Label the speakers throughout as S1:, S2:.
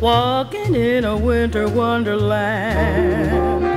S1: walking in a winter wonderland.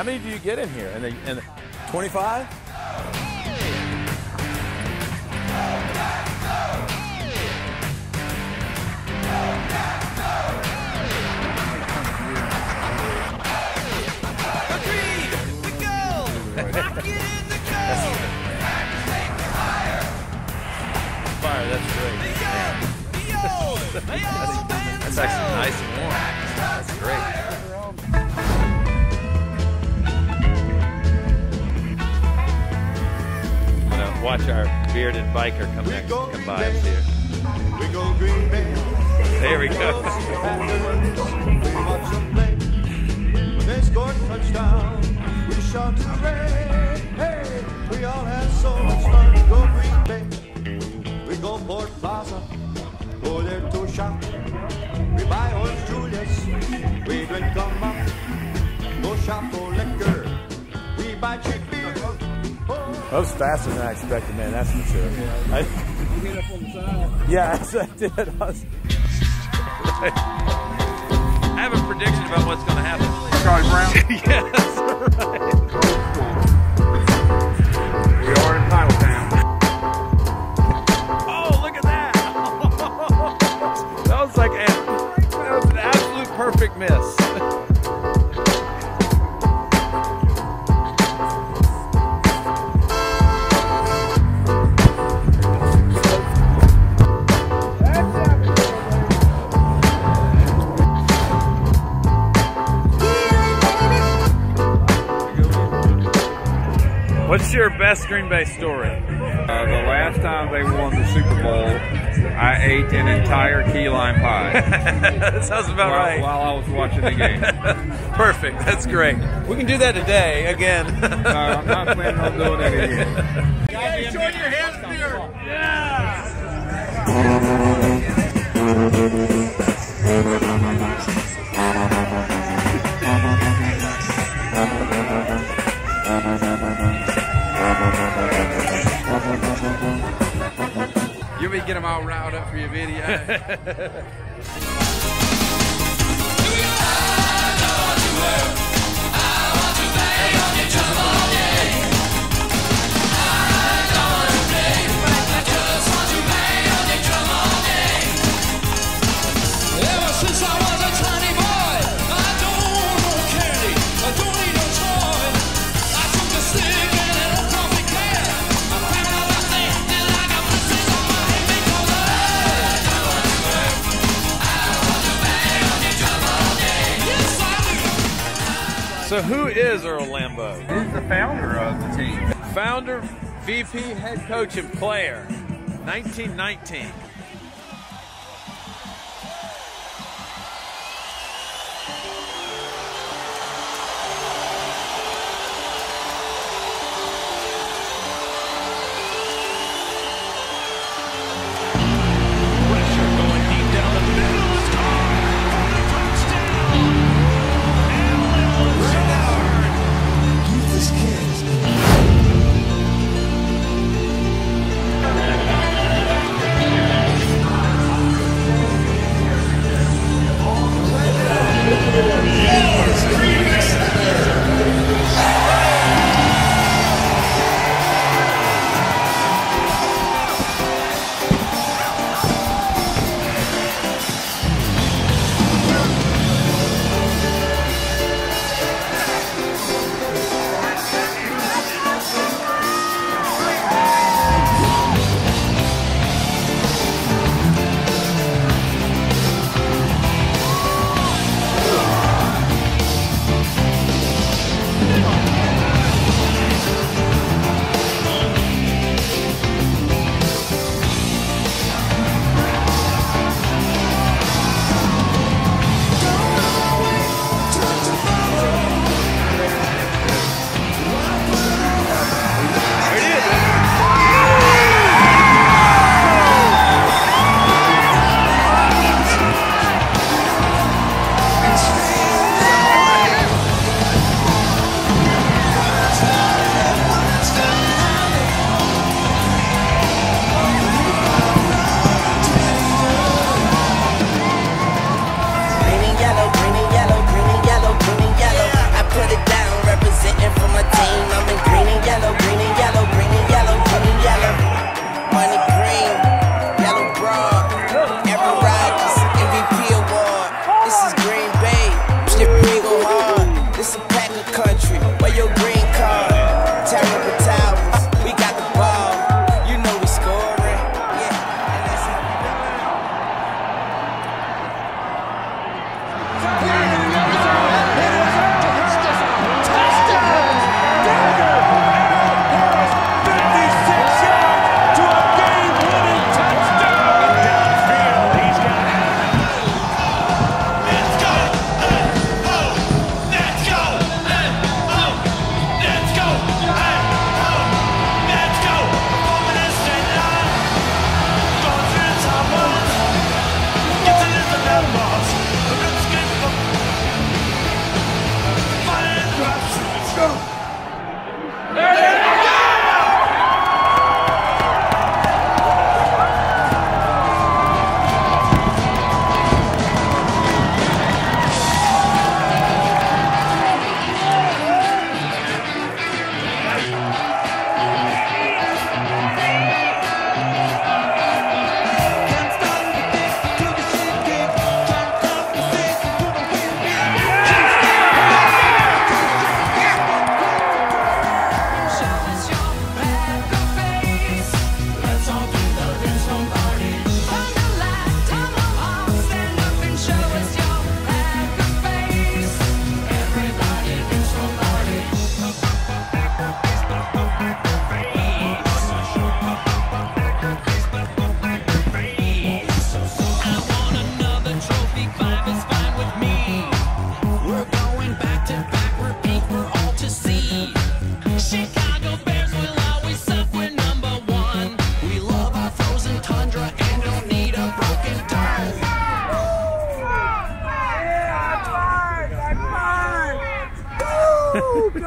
S2: How many do you get in here? And the, and 25? Fire, that's great. That's actually nice and warm. That's great. Watch our bearded biker come next, come by us here.
S3: We go Green Bay.
S2: There we go.
S3: We watch them play. When they scored touchdown, we shout hooray. Hey, we all had so much fun. Go Green Bay. We go Port Plaza. Go there to shop. We buy orange Julius. We drink them up. Go shop for liquor. We buy. Oh,
S2: That was faster than I expected, man. That's for sure. I, yeah, yes, I did. I, was, I have a prediction about what's going to happen.
S4: Charlie Brown.
S2: yes, right.
S4: We are in Titletown.
S2: Oh, look at that! that was like a, that was an absolute perfect miss. Best Green Bay story?
S4: Uh, the last time they won the Super Bowl, I ate an entire key lime pie
S2: that sounds about
S4: while,
S2: right.
S4: while I was watching the game.
S2: Perfect. That's great. We can do that today again.
S4: No, I'm not planning on doing it again. You may get them all riled up for your video.
S5: Ever
S2: so, who is Earl Lambeau?
S4: He's the founder of the team.
S2: Founder, VP, head coach, and player. 1919.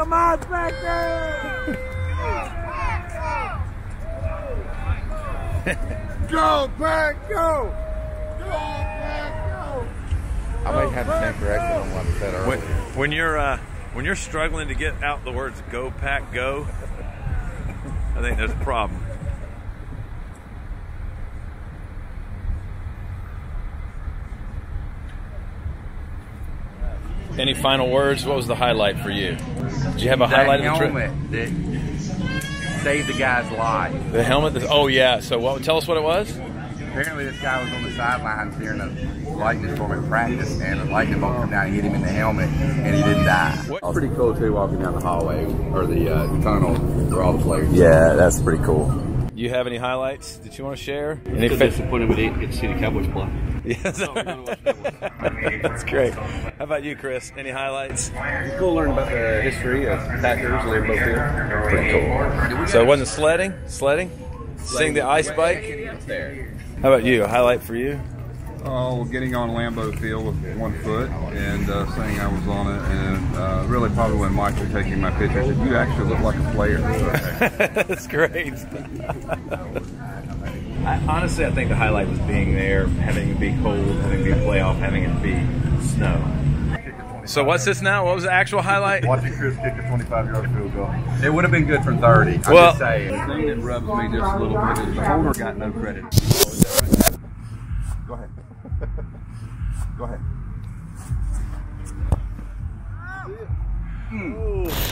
S6: Mods back there! go, Pack, go! Go, Pack, go!
S7: I may have to stand corrected on what I said
S6: When,
S7: earlier.
S6: when you're uh, when you're struggling to get out the words "Go Pack Go," I think there's a problem.
S2: Any final words? What was the highlight for you? Did you have a
S7: That
S2: highlight of the trip?
S7: helmet that saved the guy's life.
S2: The helmet. that- oh yeah. So what? Tell us what it was.
S7: Apparently, this guy was on the sidelines during a lightning storm at practice, and a lightning bolt came down and hit him in the helmet, and he didn't die.
S2: What-
S7: It's pretty cool too, walking down the hallway or the uh, tunnel where all the players.
S6: Yeah, that's pretty cool.
S2: Do you have any highlights that you want to share? Any
S8: Still
S2: fa-
S8: disappointed we didn't get to see the Cowboys play.
S2: Yes. That's great. How about you, Chris? Any highlights?
S8: Cool learning about the history of Packers, Lambeau Field.
S2: Pretty cool. So it wasn't sledding? Sledding? Seeing the ice bike? How about you? A highlight for you?
S9: Oh, getting on Lambeau Field with one foot and uh, saying I was on it, and uh, really probably when Mike was taking my picture, said, "You actually look like a player."
S2: That's great. I, honestly, I think the highlight was being there, having it be cold, having it be a playoff, having it be snow. So what's this now? What was the actual highlight?
S7: Watching Chris kick a 25-yard field goal. It would have been good from 30. I'm
S2: Well-
S7: just saying.
S9: The thing that rubs me just a little bit is the holder got no credit. Go ahead. Go ahead. Hmm.